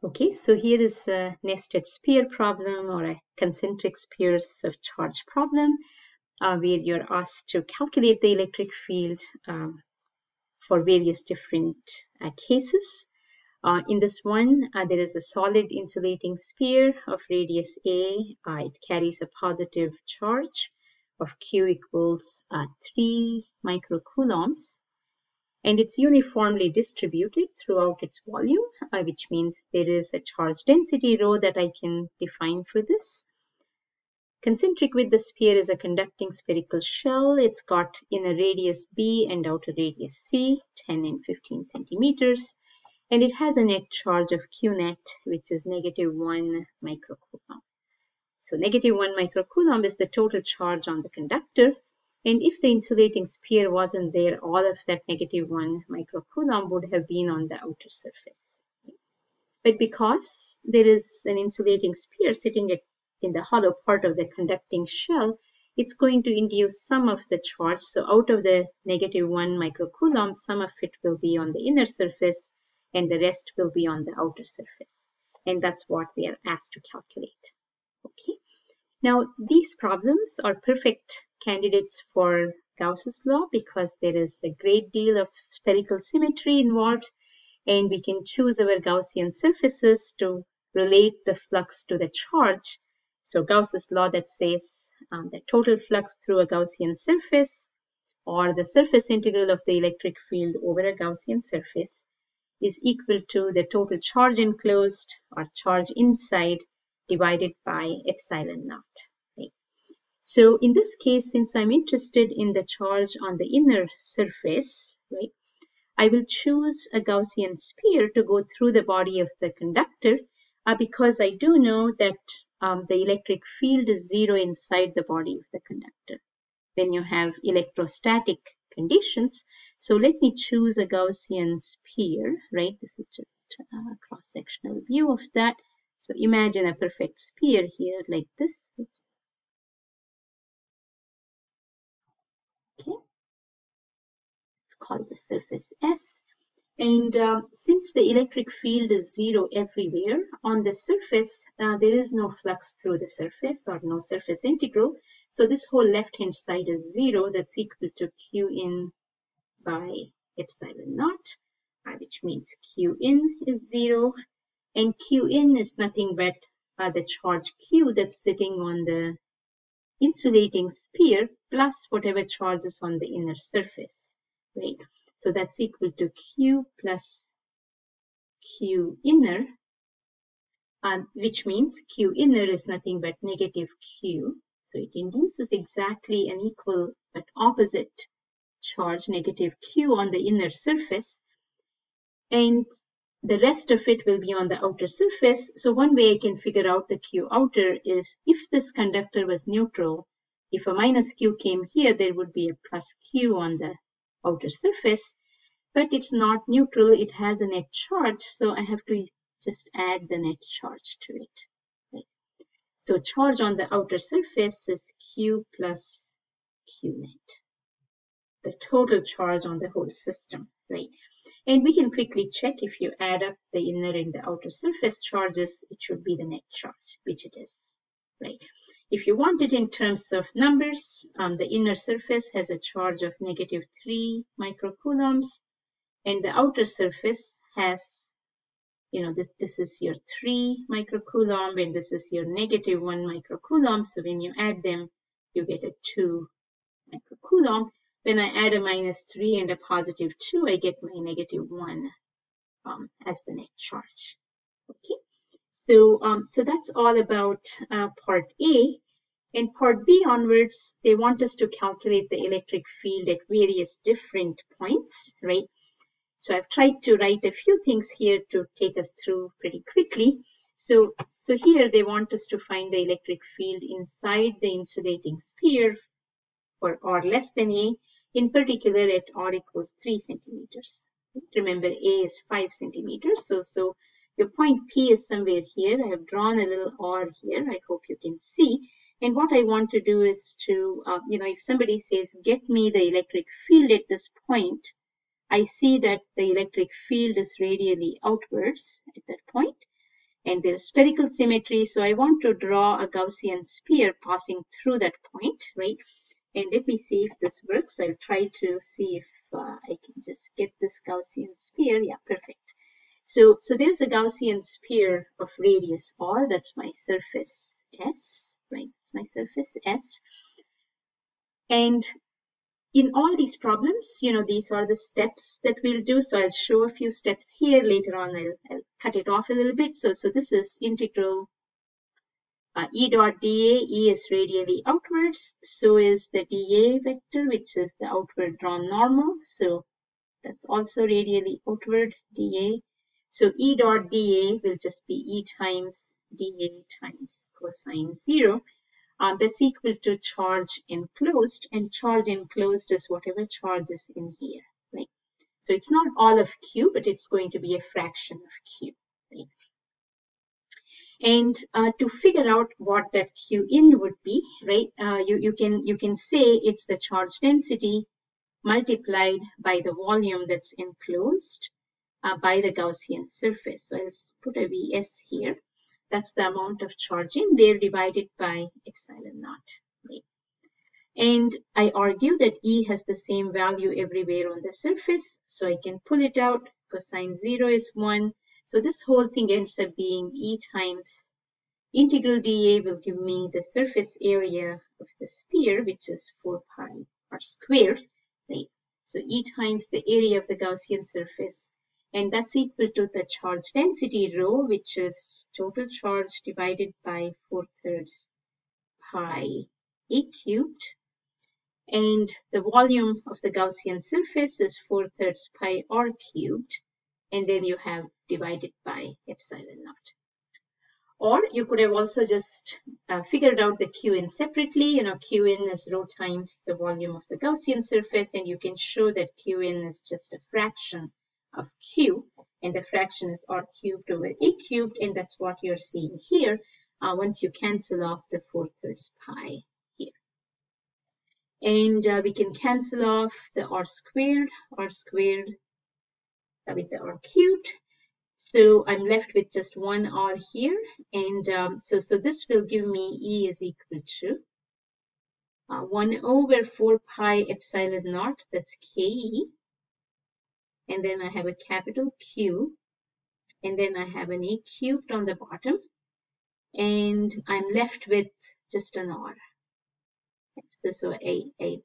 Okay, so here is a nested sphere problem or a concentric spheres of charge problem uh, where you're asked to calculate the electric field um, for various different uh, cases. Uh, in this one, uh, there is a solid insulating sphere of radius A. Uh, it carries a positive charge of Q equals uh, 3 microcoulombs and it's uniformly distributed throughout its volume, uh, which means there is a charge density rho that I can define for this. Concentric with the sphere is a conducting spherical shell. It's got inner radius b and outer radius c, 10 and 15 centimeters, and it has a net charge of q net, which is negative 1 microcoulomb. So negative 1 microcoulomb is the total charge on the conductor, and if the insulating sphere wasn't there, all of that negative 1 microcoulomb would have been on the outer surface. But because there is an insulating sphere sitting at, in the hollow part of the conducting shell, it's going to induce some of the charge. So out of the negative 1 microcoulomb, some of it will be on the inner surface and the rest will be on the outer surface. And that's what we are asked to calculate. Okay. Now, these problems are perfect candidates for Gauss's law because there is a great deal of spherical symmetry involved and we can choose our Gaussian surfaces to relate the flux to the charge. So Gauss's law that says um, the total flux through a Gaussian surface or the surface integral of the electric field over a Gaussian surface is equal to the total charge enclosed or charge inside divided by epsilon naught. So in this case, since I'm interested in the charge on the inner surface, right, I will choose a Gaussian sphere to go through the body of the conductor uh, because I do know that um, the electric field is zero inside the body of the conductor when you have electrostatic conditions. So let me choose a Gaussian sphere, right? This is just a cross-sectional view of that. So imagine a perfect sphere here like this. Oops. Okay. Call the surface S. And uh, since the electric field is zero everywhere, on the surface, uh, there is no flux through the surface or no surface integral. So this whole left-hand side is zero. That's equal to Q in by epsilon naught, uh, which means Q in is zero and Q in is nothing but uh, the charge Q that's sitting on the insulating sphere plus whatever charge is on the inner surface, right? So that's equal to Q plus Q inner, uh, which means Q inner is nothing but negative Q. So it induces exactly an equal but opposite charge, negative Q on the inner surface. And the rest of it will be on the outer surface. So one way I can figure out the Q outer is if this conductor was neutral, if a minus Q came here, there would be a plus Q on the outer surface, but it's not neutral. It has a net charge. So I have to just add the net charge to it. So charge on the outer surface is Q plus Q net, the total charge on the whole system, right? And we can quickly check if you add up the inner and the outer surface charges, it should be the net charge, which it is, right? If you want it in terms of numbers, um, the inner surface has a charge of negative 3 microcoulombs, and the outer surface has, you know, this, this is your 3 microcoulomb, and this is your negative 1 microcoulomb. So when you add them, you get a 2 microcoulomb. When I add a minus 3 and a positive 2, I get my negative 1 um, as the net charge. Okay, so, um, so that's all about uh, part A. In part B onwards, they want us to calculate the electric field at various different points, right? So I've tried to write a few things here to take us through pretty quickly. So, so here they want us to find the electric field inside the insulating sphere for R less than A in particular at r equals 3 centimeters. Remember, A is 5 centimeters. So, so your point P is somewhere here. I have drawn a little R here. I hope you can see. And what I want to do is to, uh, you know, if somebody says, get me the electric field at this point, I see that the electric field is radially outwards at that point. and there's spherical symmetry. So I want to draw a Gaussian sphere passing through that point, right? And let me see if this works. I'll try to see if uh, I can just get this Gaussian sphere. Yeah, perfect. So, so there's a Gaussian sphere of radius r. That's my surface S, right? It's my surface S. And in all these problems, you know, these are the steps that we'll do. So I'll show a few steps here. Later on, I'll, I'll cut it off a little bit. So, so this is integral uh, E dot dA. E is radially outwards. So is the dA vector, which is the outward drawn normal. So that's also radially outward dA. So E dot dA will just be E times dA times cosine 0 uh, that's equal to charge enclosed and charge enclosed is whatever charge is in here, right? So it's not all of Q, but it's going to be a fraction of Q? And uh, to figure out what that Q in would be, right? Uh, you, you can you can say it's the charge density multiplied by the volume that's enclosed uh, by the Gaussian surface. So I'll put a Vs here. That's the amount of charge in there divided by epsilon naught. Right? And I argue that E has the same value everywhere on the surface. So I can pull it out. Cosine 0 is 1. So this whole thing ends up being E times integral dA will give me the surface area of the sphere, which is 4 pi r squared. Right? So E times the area of the Gaussian surface and that's equal to the charge density rho, which is total charge divided by 4 thirds pi a cubed. And the volume of the Gaussian surface is 4 thirds pi r cubed. And then you have divided by epsilon naught. Or you could have also just uh, figured out the Qin separately. You know, Qin is rho times the volume of the Gaussian surface, and you can show that Qin is just a fraction of q and the fraction is r cubed over a cubed and that's what you're seeing here uh, once you cancel off the 4 thirds pi here. And uh, we can cancel off the r squared, r squared with the r cubed. So I'm left with just one r here. And um, so, so this will give me E is equal to uh, 1 over 4 pi epsilon naught, that's ke, and then I have a capital Q and then I have an A cubed on the bottom and I'm left with just an R. So a, a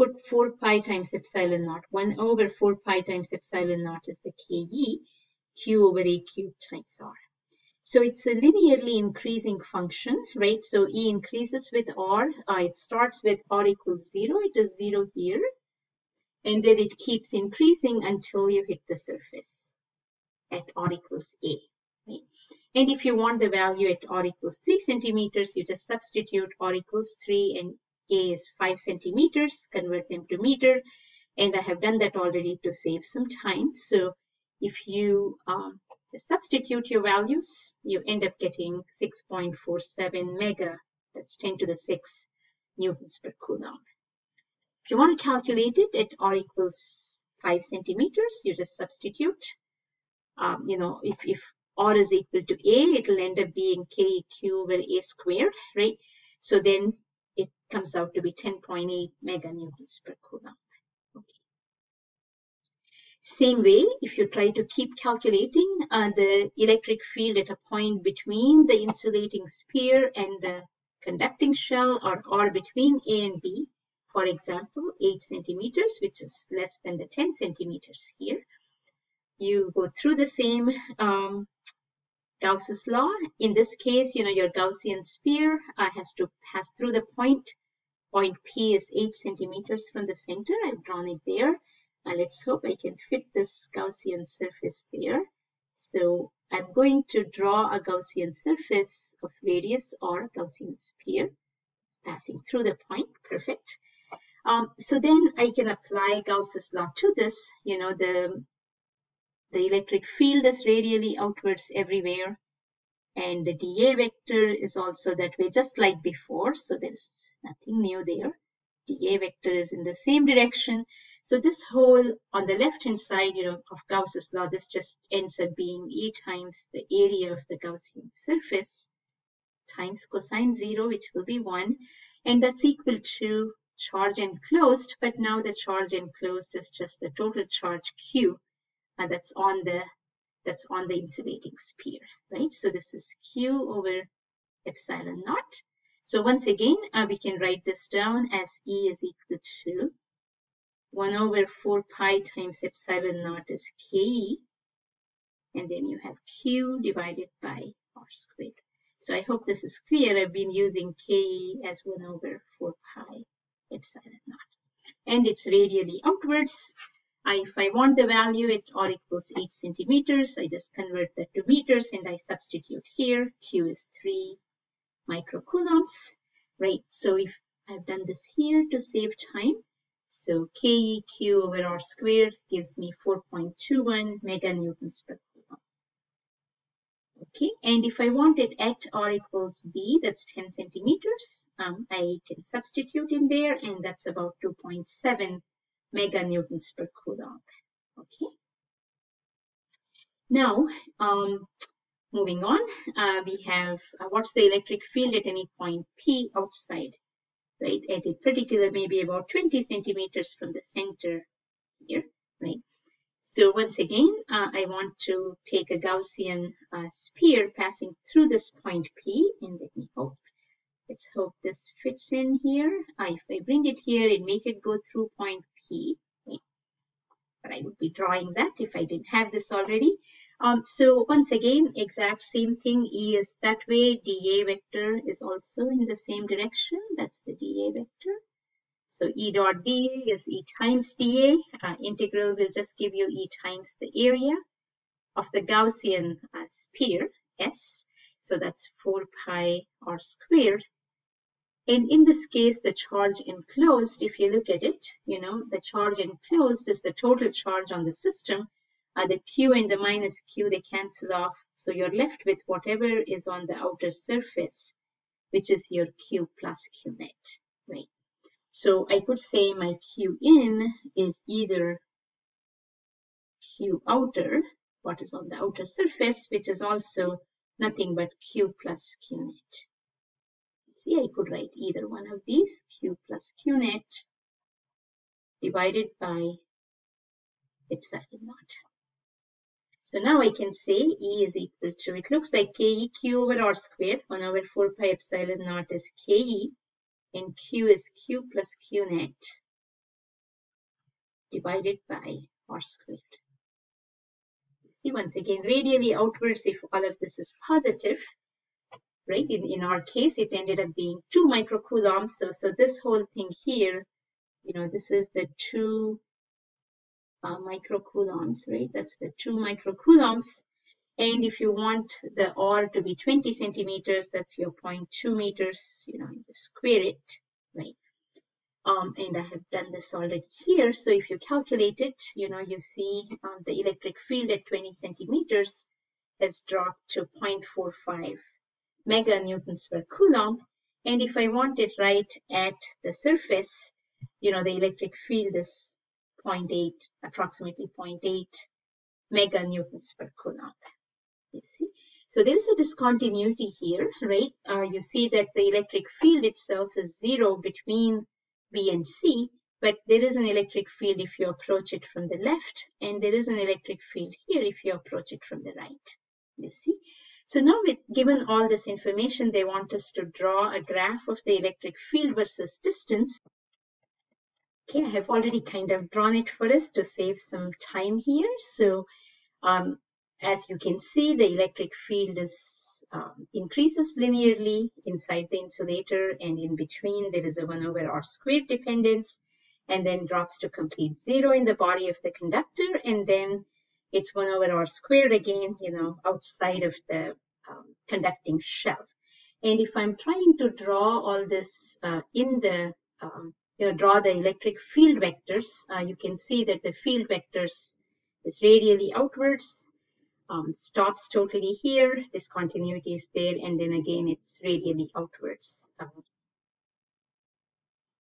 put 4 pi times epsilon naught. 1 over 4 pi times epsilon naught is the KE, Q over A cubed times R. So it's a linearly increasing function, right? So E increases with R. Uh, it starts with R equals 0. It is 0 here and then it keeps increasing until you hit the surface at r equals a. Right? And if you want the value at r equals 3 centimeters, you just substitute r equals 3 and a is 5 centimeters, convert them to meter. And I have done that already to save some time. So if you um, substitute your values, you end up getting 6.47 mega, that's 10 to the 6 newtons per coulomb. If you want to calculate it at r equals 5 centimeters, you just substitute. Um, you know, if, if r is equal to a, it'll end up being k q over a squared, right? So then comes out to be 10.8 meganewtons per coulomb. Okay. Same way, if you try to keep calculating uh, the electric field at a point between the insulating sphere and the conducting shell or, or between A and B, for example, 8 centimeters, which is less than the 10 centimeters here. You go through the same um, Gauss's law. In this case, you know, your Gaussian sphere uh, has to pass through the point. Point P is 8 centimeters from the center. I've drawn it there. Uh, let's hope I can fit this Gaussian surface there. So I'm going to draw a Gaussian surface of radius or Gaussian sphere passing through the point. Perfect. Um, so then I can apply Gauss's law to this. You know, the, the electric field is radially outwards everywhere. And the dA vector is also that way, just like before. So there's nothing new there. dA vector is in the same direction. So this whole on the left hand side, you know, of Gauss's law, this just ends up being E times the area of the Gaussian surface times cosine zero, which will be one. And that's equal to charge enclosed, but now the charge enclosed is just the total charge Q uh, that's on the that's on the insulating sphere, right? So this is Q over epsilon naught. So once again, uh, we can write this down as E is equal to 1 over 4 pi times epsilon naught is ke, and then you have q divided by r squared. So I hope this is clear. I've been using ke as 1 over 4 pi epsilon naught. And it's radially outwards. I, if I want the value at r equals 8 centimeters, I just convert that to meters and I substitute here. Q is 3 microcoulombs, right? So if I've done this here to save time, so KEQ over R squared gives me 4.21 meganewtons per coulomb. Okay, and if I want it at R equals B, that's 10 centimeters, um, I can substitute in there, and that's about 2.7 meganewtons per coulomb. Okay. Now, um, moving on, uh, we have uh, what's the electric field at any point P outside right, at a particular maybe about 20 centimeters from the center here, right? So once again, uh, I want to take a Gaussian uh, sphere passing through this point P, and let me hope, let's hope this fits in here. Uh, if I bring it here and make it go through point But I would be drawing that if I didn't have this already. Um, so once again, exact same thing. E is that way. dA vector is also in the same direction. That's the dA vector. So E dot dA is E times dA. Uh, integral will just give you E times the area of the Gaussian uh, sphere, S. So that's 4 pi r squared. And in this case, the charge enclosed, if you look at it, you know, the charge enclosed is the total charge on the system uh, the q and the minus q, they cancel off. So you're left with whatever is on the outer surface, which is your q plus q net, right? So I could say my q in is either q outer, what is on the outer surface, which is also nothing but q plus q net. See, I could write either one of these, q plus q net divided by epsilon naught. So now I can say E is equal to, it looks like KE over R squared, 1 over 4 pi epsilon naught is KE, and Q is Q plus Q net divided by R squared. See, once again, radially outwards, if all of this is positive, right? In, in our case, it ended up being 2 microcoulombs. So, so this whole thing here, you know, this is the 2 uh, microcoulombs, right? That's the two microcoulombs. And if you want the R to be 20 centimeters, that's your 0.2 meters, you know, you square it, right? Um, and I have done this already here. So if you calculate it, you know, you see um, the electric field at 20 centimeters has dropped to 0.45 meganewtons per coulomb. And if I want it right at the surface, you know, the electric field is 0.8, approximately 0.8 meganewtons per coulomb. You see? So there is a discontinuity here, right? Uh, you see that the electric field itself is zero between B and C, but there is an electric field if you approach it from the left, and there is an electric field here if you approach it from the right. You see? So now with given all this information, they want us to draw a graph of the electric field versus distance. Okay, I have already kind of drawn it for us to save some time here. So um, as you can see, the electric field is um, increases linearly inside the insulator and in between there is a 1 over r squared dependence and then drops to complete zero in the body of the conductor and then it's 1 over r squared again, you know, outside of the um, conducting shell. And if I'm trying to draw all this uh, in the um, you know, draw the electric field vectors, uh, you can see that the field vectors is radially outwards, um, stops totally here, discontinuity is there, and then again it's radially outwards. Uh,